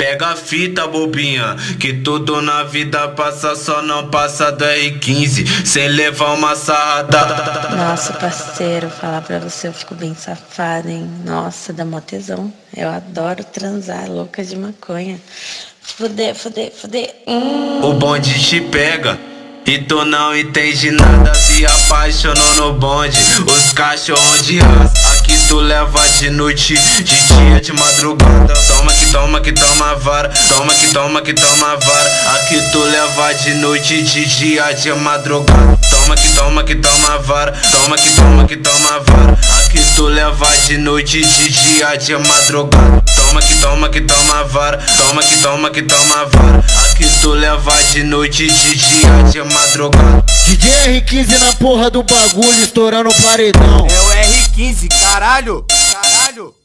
Pega, a fita, bobinha, que tudo na vida passa, só não passa do R15, sem levar uma sarrada. Nossa, parceiro, falar pra você, eu fico bem safada, hein? Nossa, dá mó tesão. Eu adoro transar, louca de maconha. Fuder, fuder, fuder. Hum. O bonde te pega. E tu não entende nada, se apaixonou no bonde Os cachorros de raça, aqui tu leva de noite De dia, de madrugada toma que toma vara Toma que toma que toma vara Aqui tu leva de noite, de dia, de madrugada Toma que toma que toma vara Toma que toma que toma vara Aqui tu leva de noite, de dia, de madrugada Toma que toma que toma vara Toma que toma que toma vara Aqui tu leva de noite, de dia, de madrugada DJ R15 na porra do bagulho, estourando o paredão. É o R15, caralho, caralho.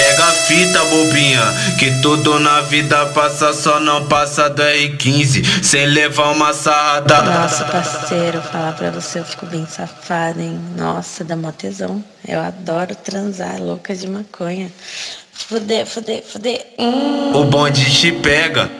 Pega a fita, bobinha, que tudo na vida passa, só não passa do R15, sem levar uma sarrada. Nossa, parceiro, falar pra você, eu fico bem safada, hein? Nossa, dá mó tesão. Eu adoro transar, louca de maconha. Fuder, fuder, fuder. Hum. O bonde te pega.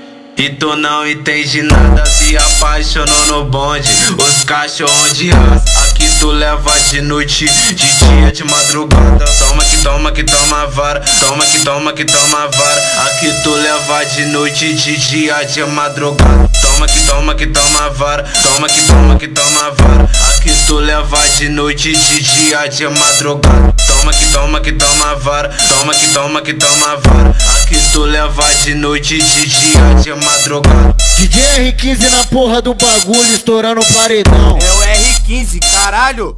E tu não entende nada, se apaixonou no bonde Os cachorros de raça, aqui tu leva de noite De dia, de madrugada Toma toma que toma vara Toma que toma que toma vara Aqui tu leva de noite, de dia, de madrugada Toma que toma que toma vara Toma que toma que toma vara Aqui tu leva de noite, de dia, de madrugada Toma que toma que toma vara Toma que toma que toma vara Aqui tu leva de noite, de dia, de madrugada DJ R15 na porra do bagulho, estourando o paredão. É o R15, caralho.